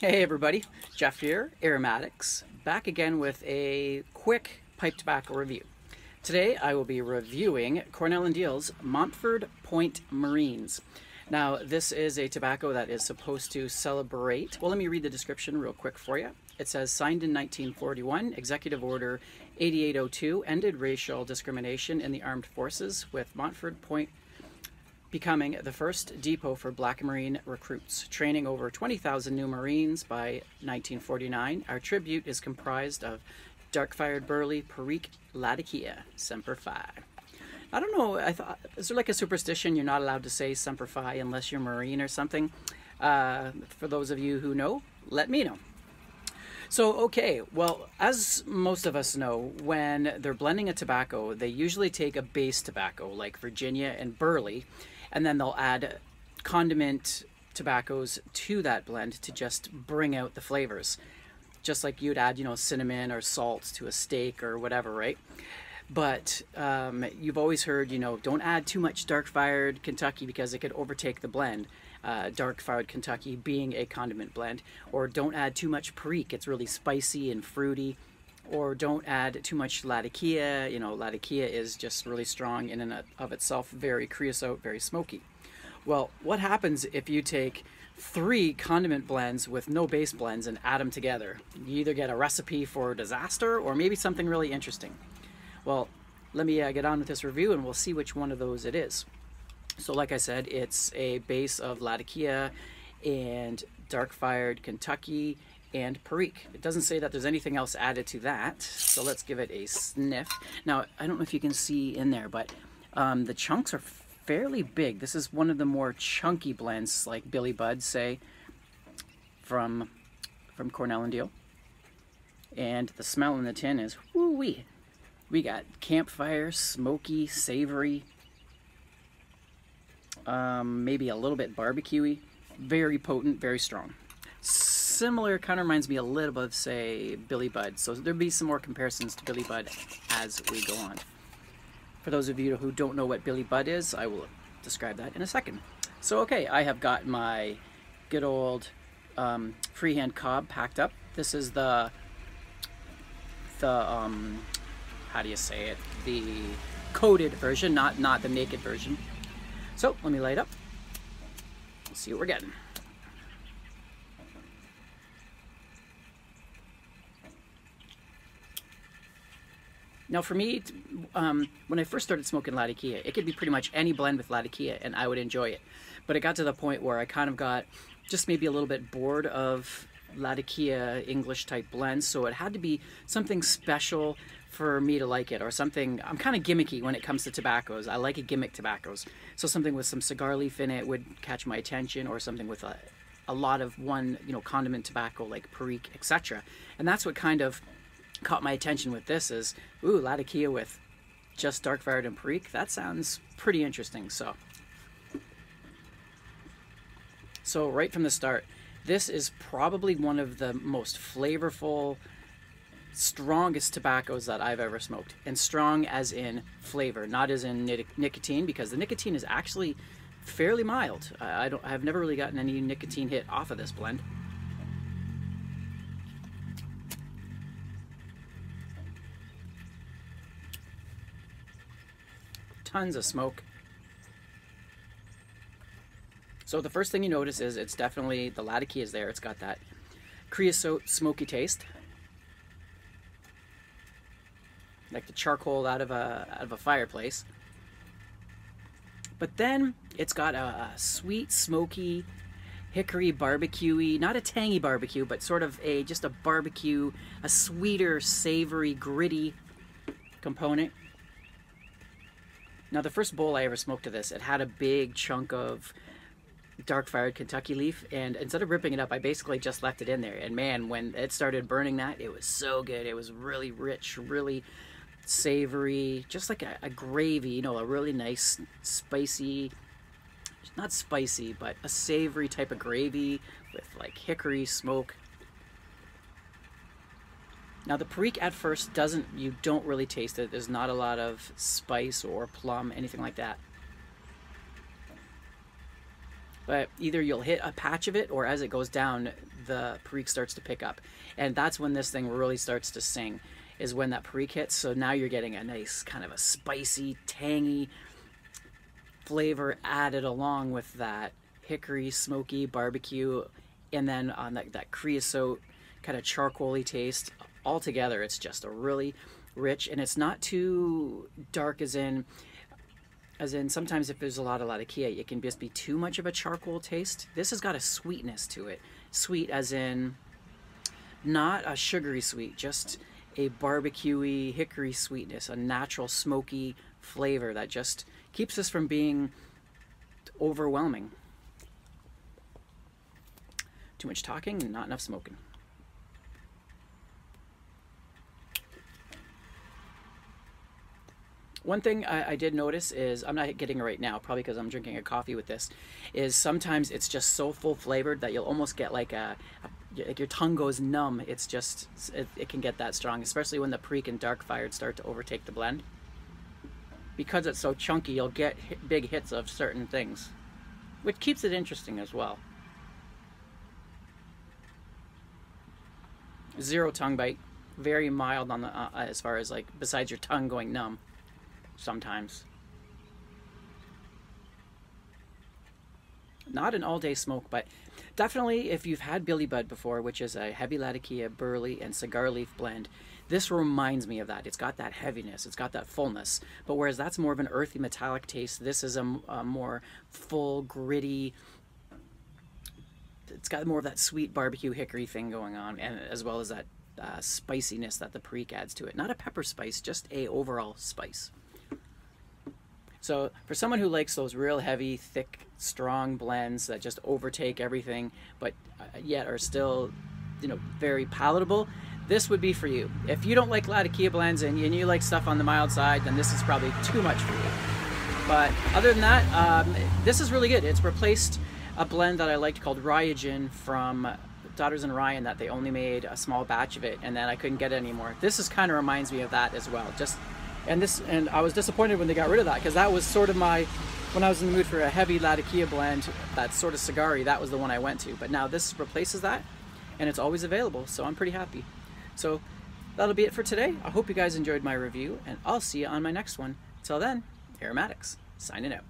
Hey everybody, Jeff here, AromatiX, back again with a quick pipe tobacco review. Today I will be reviewing Cornell Diehl's Montford Point Marines. Now this is a tobacco that is supposed to celebrate, well let me read the description real quick for you. It says, signed in 1941, Executive Order 8802 ended racial discrimination in the armed forces with Montford Point becoming the first depot for black Marine recruits. Training over 20,000 new Marines by 1949, our tribute is comprised of dark-fired burley, Perique, Latakia, Semper Fi. I don't know, I thought, is there like a superstition you're not allowed to say Semper Fi unless you're Marine or something? Uh, for those of you who know, let me know. So, okay, well, as most of us know, when they're blending a tobacco, they usually take a base tobacco like Virginia and Burley, and then they'll add condiment tobaccos to that blend to just bring out the flavors. Just like you'd add, you know, cinnamon or salt to a steak or whatever, right? But um, you've always heard, you know, don't add too much dark fired Kentucky because it could overtake the blend. Uh, dark fired Kentucky being a condiment blend. Or don't add too much Perique, it's really spicy and fruity or don't add too much Latakia. You know, Latakia is just really strong in and of itself, very creosote, very smoky. Well, what happens if you take three condiment blends with no base blends and add them together? You either get a recipe for disaster or maybe something really interesting. Well, let me uh, get on with this review and we'll see which one of those it is. So like I said, it's a base of Latakia and dark fired Kentucky and Perique. It doesn't say that there's anything else added to that, so let's give it a sniff. Now, I don't know if you can see in there, but um, the chunks are fairly big. This is one of the more chunky blends, like Billy Budd, say, from, from Cornell and Diehl. And the smell in the tin is woo-wee. We got campfire, smoky, savory, um, maybe a little bit barbecuey, very potent, very strong similar, kind of reminds me a little bit of, say, Billy Budd. So there'll be some more comparisons to Billy Budd as we go on. For those of you who don't know what Billy Budd is, I will describe that in a second. So, okay, I have got my good old um, freehand cob packed up. This is the, the um, how do you say it? The coated version, not, not the naked version. So, let me light up. Let's see what we're getting. Now, for me, um, when I first started smoking Latakia, it could be pretty much any blend with Latakia, and I would enjoy it. But it got to the point where I kind of got just maybe a little bit bored of Latakia English type blends, so it had to be something special for me to like it, or something. I'm kind of gimmicky when it comes to tobaccos. I like a gimmick tobaccos, so something with some cigar leaf in it would catch my attention, or something with a, a lot of one, you know, condiment tobacco like Perique, etc. And that's what kind of caught my attention with this is, ooh, Latakia with just dark fired and Perique. That sounds pretty interesting. So, so right from the start, this is probably one of the most flavorful, strongest tobaccos that I've ever smoked. And strong as in flavor, not as in nicotine, because the nicotine is actually fairly mild. I, don't, I've never really gotten any nicotine hit off of this blend. Tons of smoke. So the first thing you notice is it's definitely, the Latakia is there. It's got that creosote smoky taste. Like the charcoal out of a, out of a fireplace. But then it's got a, a sweet, smoky, hickory barbecuey, not a tangy barbecue, but sort of a just a barbecue, a sweeter, savory, gritty component. Now, the first bowl I ever smoked of this, it had a big chunk of dark fired Kentucky leaf, and instead of ripping it up, I basically just left it in there. And man, when it started burning that, it was so good. It was really rich, really savory, just like a, a gravy, you know, a really nice, spicy, not spicy, but a savory type of gravy with like hickory smoke. Now the Perique at first doesn't, you don't really taste it. There's not a lot of spice or plum, anything like that. But either you'll hit a patch of it or as it goes down, the perique starts to pick up. And that's when this thing really starts to sing, is when that perique hits. So now you're getting a nice kind of a spicy, tangy flavor added along with that hickory, smoky barbecue, and then on that, that creosote kind of charcoaly taste. Altogether, it's just a really rich, and it's not too dark as in as in sometimes if there's a lot of latakia it can just be too much of a charcoal taste. This has got a sweetness to it. Sweet as in not a sugary sweet just a barbecuey hickory sweetness a natural smoky flavor that just keeps us from being overwhelming. Too much talking and not enough smoking One thing I, I, did notice is I'm not getting it right now, probably because I'm drinking a coffee with this. Is sometimes it's just so full flavored that you'll almost get like a, a like your tongue goes numb. It's just it, it, can get that strong, especially when the perique and dark fired start to overtake the blend. Because it's so chunky, you'll get hit, big hits of certain things, which keeps it interesting as well. Zero tongue bite, very mild on the uh, as far as like besides your tongue going numb sometimes. Not an all-day smoke, but definitely if you've had Billy Budd before, which is a heavy Latakia, burley, and cigar leaf blend, this reminds me of that. It's got that heaviness, it's got that fullness. But whereas that's more of an earthy metallic taste, this is a, a more full, gritty, it's got more of that sweet barbecue hickory thing going on, and as well as that uh, spiciness that the perique adds to it. Not a pepper spice, just a overall spice. So for someone who likes those real heavy, thick, strong blends that just overtake everything, but uh, yet are still, you know, very palatable, this would be for you. If you don't like Latakia blends and you like stuff on the mild side, then this is probably too much for you. But other than that, um, this is really good. It's replaced a blend that I liked called Ryogen from Daughters and Ryan that they only made a small batch of it and then I couldn't get it anymore. This is kind of reminds me of that as well. Just and this and I was disappointed when they got rid of that because that was sort of my when I was in the mood for a heavy Latakia blend, that sort of cigary, that was the one I went to. But now this replaces that, and it's always available, so I'm pretty happy. So that'll be it for today. I hope you guys enjoyed my review, and I'll see you on my next one. Till then, AromatiX, signing out.